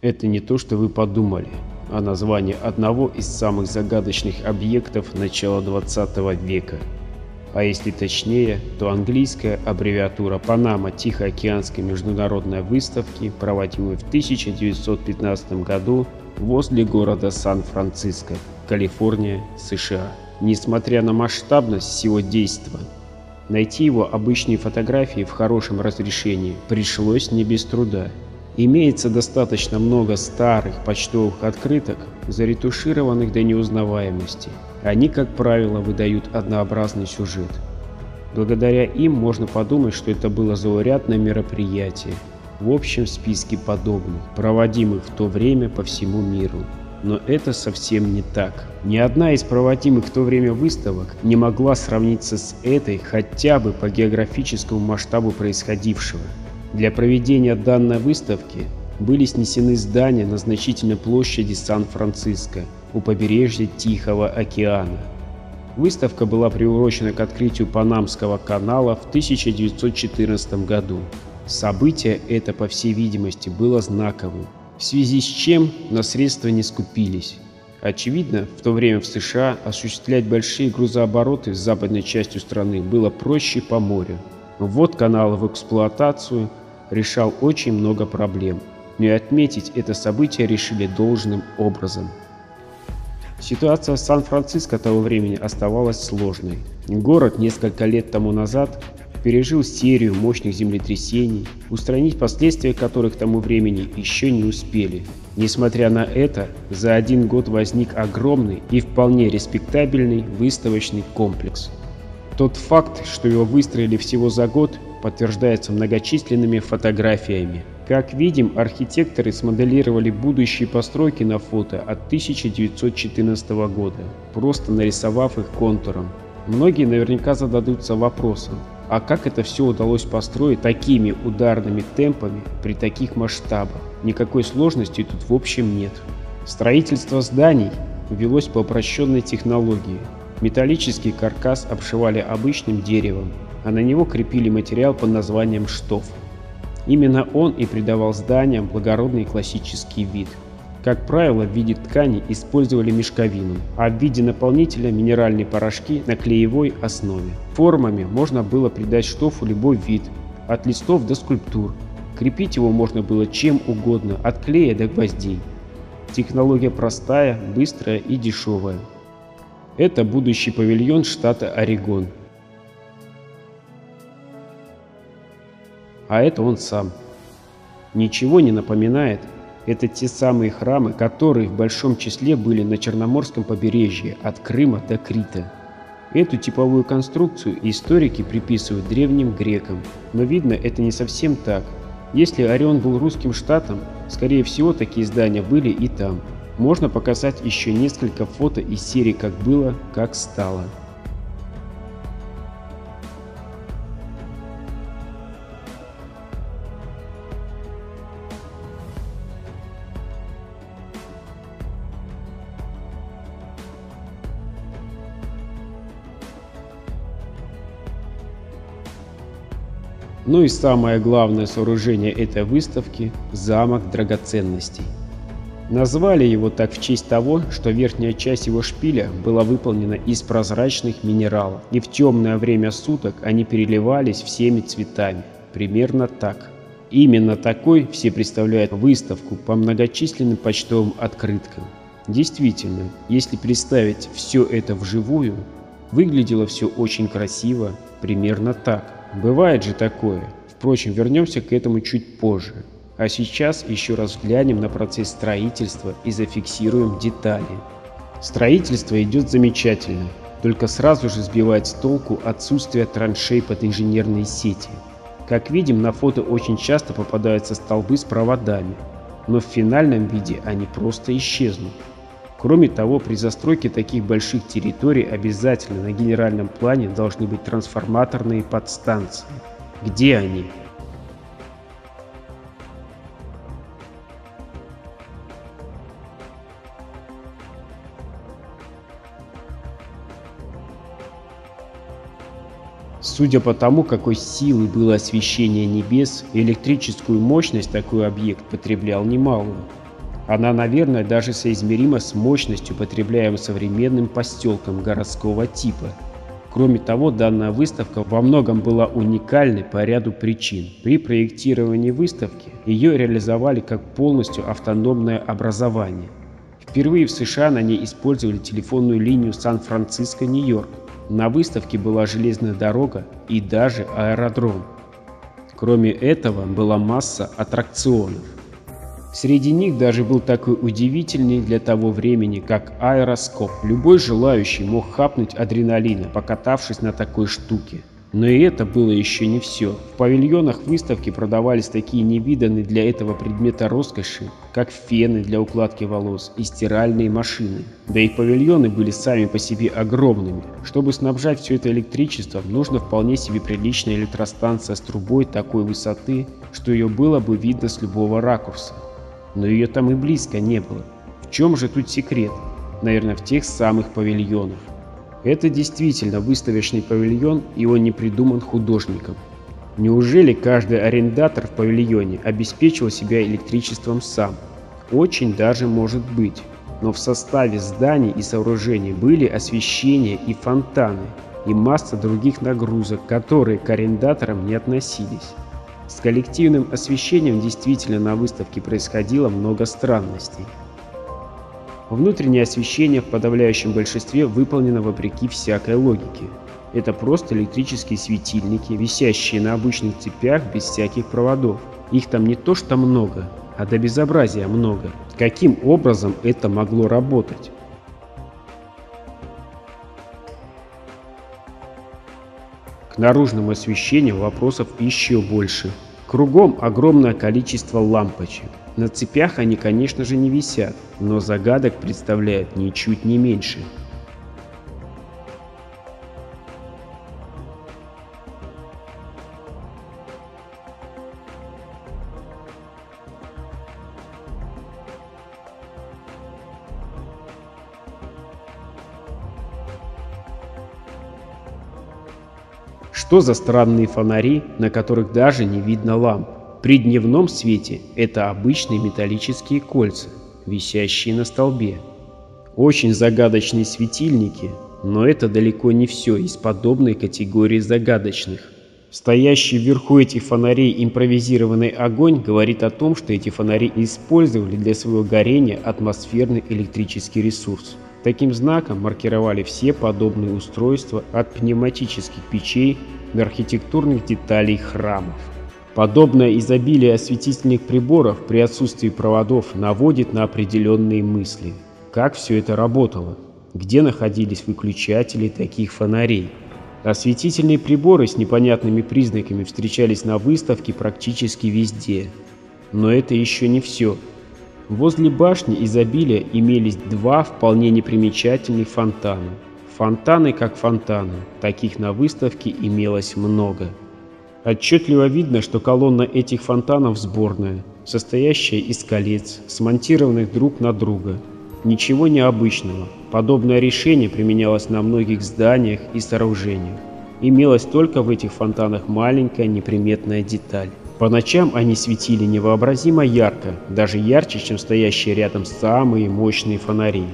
Это не то, что вы подумали, а название одного из самых загадочных объектов начала 20 века. А если точнее, то английская аббревиатура Панама Тихоокеанской международной выставки, проводимой в 1915 году возле города Сан-Франциско, Калифорния, США. Несмотря на масштабность всего действа, найти его обычные фотографии в хорошем разрешении пришлось не без труда. Имеется достаточно много старых почтовых открыток, заретушированных до неузнаваемости. Они, как правило, выдают однообразный сюжет. Благодаря им можно подумать, что это было заурядное мероприятие в общем списке подобных, проводимых в то время по всему миру. Но это совсем не так. Ни одна из проводимых в то время выставок не могла сравниться с этой хотя бы по географическому масштабу происходившего. Для проведения данной выставки были снесены здания на значительной площади Сан-Франциско у побережья Тихого океана. Выставка была приурочена к открытию Панамского канала в 1914 году. Событие это, по всей видимости, было знаковым, в связи с чем на средства не скупились. Очевидно, в то время в США осуществлять большие грузообороты с западной частью страны было проще по морю. Ввод канала в эксплуатацию решал очень много проблем, но и отметить это событие решили должным образом. Ситуация в Сан-Франциско того времени оставалась сложной. Город несколько лет тому назад пережил серию мощных землетрясений, устранить последствия которых к тому времени еще не успели. Несмотря на это, за один год возник огромный и вполне респектабельный выставочный комплекс. Тот факт, что его выстроили всего за год, подтверждается многочисленными фотографиями. Как видим, архитекторы смоделировали будущие постройки на фото от 1914 года, просто нарисовав их контуром. Многие наверняка зададутся вопросом, а как это все удалось построить такими ударными темпами при таких масштабах? Никакой сложности тут в общем нет. Строительство зданий велось по упрощенной технологии. Металлический каркас обшивали обычным деревом, а на него крепили материал под названием штоф. Именно он и придавал зданиям благородный классический вид. Как правило, в виде ткани использовали мешковину, а в виде наполнителя минеральные порошки на клеевой основе. Формами можно было придать штофу любой вид, от листов до скульптур. Крепить его можно было чем угодно, от клея до гвоздей. Технология простая, быстрая и дешевая. Это будущий павильон штата Орегон. А это он сам. Ничего не напоминает? Это те самые храмы, которые в большом числе были на Черноморском побережье, от Крыма до Крита. Эту типовую конструкцию историки приписывают древним грекам, но видно это не совсем так. Если Орион был русским штатом, скорее всего такие здания были и там. Можно показать еще несколько фото из серии «Как было, как стало». Ну и самое главное сооружение этой выставки – замок драгоценностей. Назвали его так в честь того, что верхняя часть его шпиля была выполнена из прозрачных минералов, и в темное время суток они переливались всеми цветами. Примерно так. Именно такой все представляют выставку по многочисленным почтовым открыткам. Действительно, если представить все это вживую, выглядело все очень красиво, примерно так. Бывает же такое. Впрочем, вернемся к этому чуть позже. А сейчас еще раз взглянем на процесс строительства и зафиксируем детали. Строительство идет замечательно, только сразу же сбивает с толку отсутствие траншей под инженерные сети. Как видим, на фото очень часто попадаются столбы с проводами, но в финальном виде они просто исчезнут. Кроме того, при застройке таких больших территорий обязательно на генеральном плане должны быть трансформаторные подстанции. Где они? Судя по тому, какой силы было освещение небес, электрическую мощность такой объект потреблял немалую. Она, наверное, даже соизмерима с мощностью, потребляемой современным постелком городского типа. Кроме того, данная выставка во многом была уникальной по ряду причин. При проектировании выставки ее реализовали как полностью автономное образование. Впервые в США на ней использовали телефонную линию Сан-Франциско-Нью-Йорк. На выставке была железная дорога и даже аэродром. Кроме этого, была масса аттракционов. Среди них даже был такой удивительный для того времени, как аэроскоп. Любой желающий мог хапнуть адреналина, покатавшись на такой штуке. Но и это было еще не все. В павильонах выставки продавались такие невиданные для этого предмета роскоши, как фены для укладки волос и стиральные машины. Да и павильоны были сами по себе огромными. Чтобы снабжать все это электричеством, нужно вполне себе приличная электростанция с трубой такой высоты, что ее было бы видно с любого ракурса но ее там и близко не было. В чем же тут секрет? Наверное, в тех самых павильонах. Это действительно выставочный павильон, и он не придуман художником. Неужели каждый арендатор в павильоне обеспечивал себя электричеством сам? Очень даже может быть. Но в составе зданий и сооружений были освещение и фонтаны, и масса других нагрузок, которые к арендаторам не относились. С коллективным освещением действительно на выставке происходило много странностей. Внутреннее освещение в подавляющем большинстве выполнено вопреки всякой логике. Это просто электрические светильники, висящие на обычных цепях без всяких проводов. Их там не то что много, а до безобразия много. Каким образом это могло работать? К наружному освещению вопросов еще больше. Кругом огромное количество лампочек. На цепях они, конечно же, не висят, но загадок представляют ничуть не меньше. Что за странные фонари, на которых даже не видно ламп? При дневном свете это обычные металлические кольца, висящие на столбе. Очень загадочные светильники, но это далеко не все из подобной категории загадочных. Стоящий вверху этих фонарей импровизированный огонь говорит о том, что эти фонари использовали для своего горения атмосферный электрический ресурс. Таким знаком маркировали все подобные устройства от пневматических печей до архитектурных деталей храмов. Подобное изобилие осветительных приборов при отсутствии проводов наводит на определенные мысли. Как все это работало? Где находились выключатели таких фонарей? Осветительные приборы с непонятными признаками встречались на выставке практически везде. Но это еще не все. Возле башни изобилия имелись два вполне непримечательных фонтана. Фонтаны как фонтаны, таких на выставке имелось много. Отчетливо видно, что колонна этих фонтанов сборная, состоящая из колец, смонтированных друг на друга. Ничего необычного. Подобное решение применялось на многих зданиях и сооружениях. Имелась только в этих фонтанах маленькая неприметная деталь. По ночам они светили невообразимо ярко, даже ярче, чем стоящие рядом самые мощные фонари.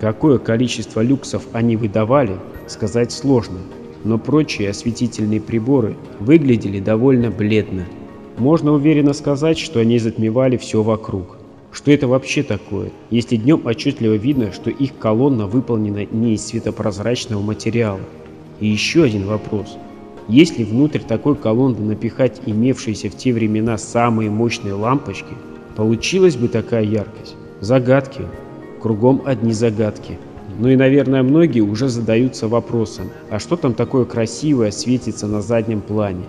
Какое количество люксов они выдавали, сказать сложно, но прочие осветительные приборы выглядели довольно бледно. Можно уверенно сказать, что они затмевали все вокруг. Что это вообще такое, если днем отчетливо видно, что их колонна выполнена не из светопрозрачного материала? И еще один вопрос. Если внутрь такой колонны напихать имевшиеся в те времена самые мощные лампочки, получилась бы такая яркость? Загадки, Кругом одни загадки. Ну и, наверное, многие уже задаются вопросом, а что там такое красивое светится на заднем плане?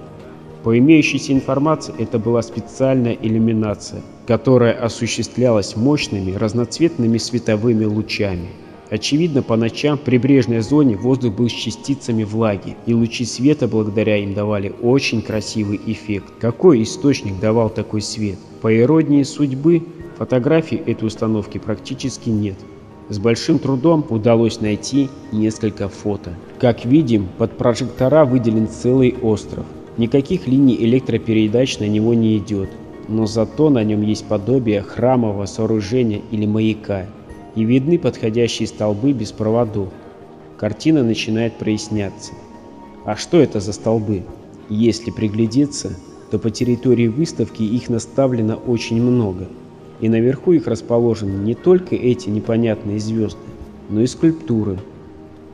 По имеющейся информации, это была специальная иллюминация, которая осуществлялась мощными разноцветными световыми лучами. Очевидно, по ночам в прибрежной зоне воздух был с частицами влаги, и лучи света благодаря им давали очень красивый эффект. Какой источник давал такой свет? По иронии судьбы, Фотографий этой установки практически нет. С большим трудом удалось найти несколько фото. Как видим, под прожектора выделен целый остров. Никаких линий электропередач на него не идет. но зато на нем есть подобие храмового сооружения или маяка, и видны подходящие столбы без проводов. Картина начинает проясняться. А что это за столбы? Если приглядеться, то по территории выставки их наставлено очень много, и наверху их расположены не только эти непонятные звезды, но и скульптуры.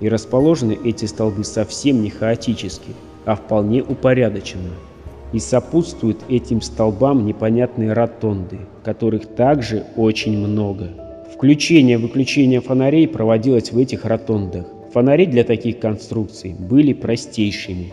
И расположены эти столбы совсем не хаотически, а вполне упорядоченно. И сопутствуют этим столбам непонятные ротонды, которых также очень много. Включение-выключение фонарей проводилось в этих ротондах. Фонари для таких конструкций были простейшими.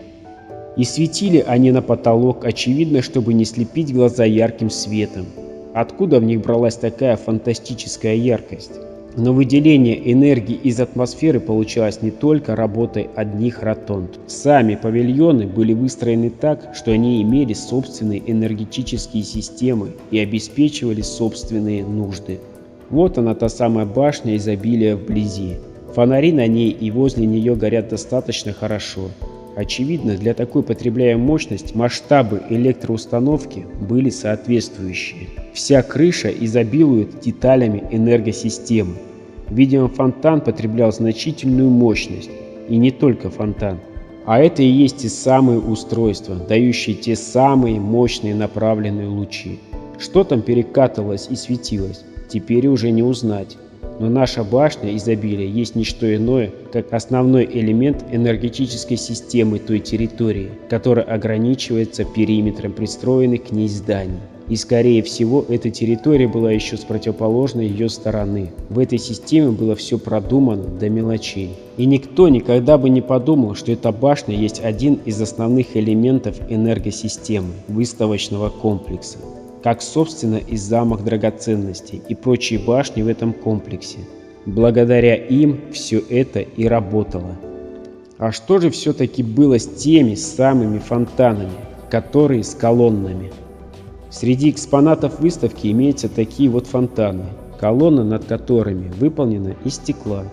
И светили они на потолок, очевидно, чтобы не слепить глаза ярким светом. Откуда в них бралась такая фантастическая яркость? Но выделение энергии из атмосферы получалось не только работой одних ротонд. Сами павильоны были выстроены так, что они имели собственные энергетические системы и обеспечивали собственные нужды. Вот она та самая башня изобилия вблизи. Фонари на ней и возле нее горят достаточно хорошо. Очевидно, для такой потребляемой мощности масштабы электроустановки были соответствующие. Вся крыша изобилует деталями энергосистемы. Видимо, фонтан потреблял значительную мощность. И не только фонтан. А это и есть те самые устройства, дающие те самые мощные направленные лучи. Что там перекатывалось и светилось, теперь уже не узнать. Но наша башня изобилия есть не что иное, как основной элемент энергетической системы той территории, которая ограничивается периметром пристроенных к ней зданий. И скорее всего эта территория была еще с противоположной ее стороны. В этой системе было все продумано до мелочей. И никто никогда бы не подумал, что эта башня есть один из основных элементов энергосистемы выставочного комплекса как, собственно, и замок драгоценностей и прочие башни в этом комплексе. Благодаря им все это и работало. А что же все-таки было с теми самыми фонтанами, которые с колоннами? Среди экспонатов выставки имеются такие вот фонтаны, колонна над которыми выполнена из стекла.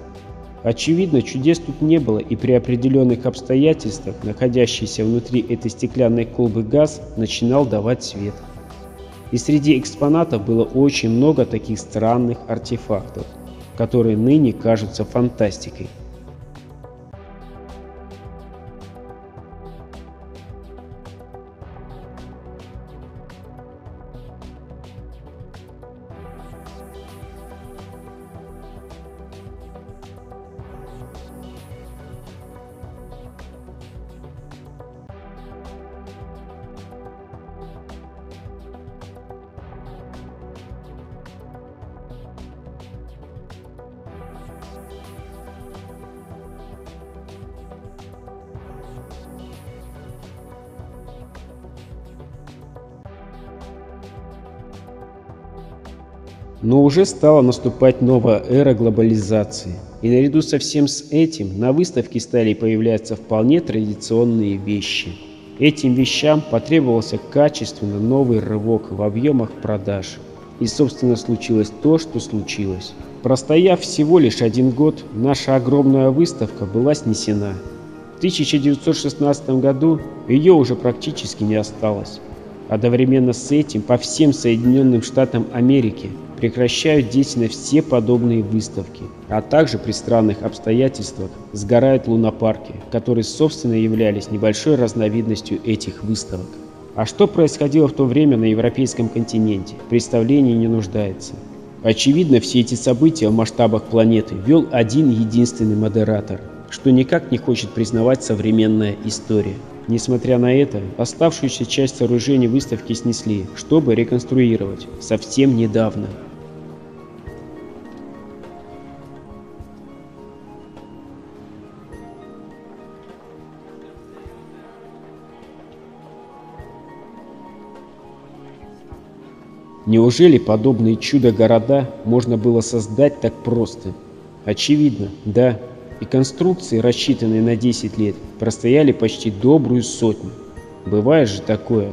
Очевидно, чудес тут не было, и при определенных обстоятельствах находящийся внутри этой стеклянной колбы газ начинал давать свет. И среди экспонатов было очень много таких странных артефактов, которые ныне кажутся фантастикой. Но уже стала наступать новая эра глобализации. И наряду со всем с этим на выставке стали появляться вполне традиционные вещи. Этим вещам потребовался качественно новый рывок в объемах продаж. И собственно случилось то, что случилось. Простояв всего лишь один год, наша огромная выставка была снесена. В 1916 году ее уже практически не осталось. Одновременно с этим по всем Соединенным Штатам Америки прекращают деятельность все подобные выставки, а также при странных обстоятельствах сгорают лунопарки, которые собственно являлись небольшой разновидностью этих выставок. А что происходило в то время на европейском континенте, в представлении не нуждается. Очевидно, все эти события в масштабах планеты вел один единственный модератор, что никак не хочет признавать современная история. Несмотря на это, оставшуюся часть сооружений выставки снесли, чтобы реконструировать, совсем недавно. Неужели подобные чудо-города можно было создать так просто? Очевидно, да. И конструкции, рассчитанные на 10 лет, простояли почти добрую сотню. Бывает же такое.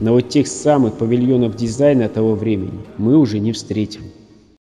Но вот тех самых павильонов дизайна того времени мы уже не встретим.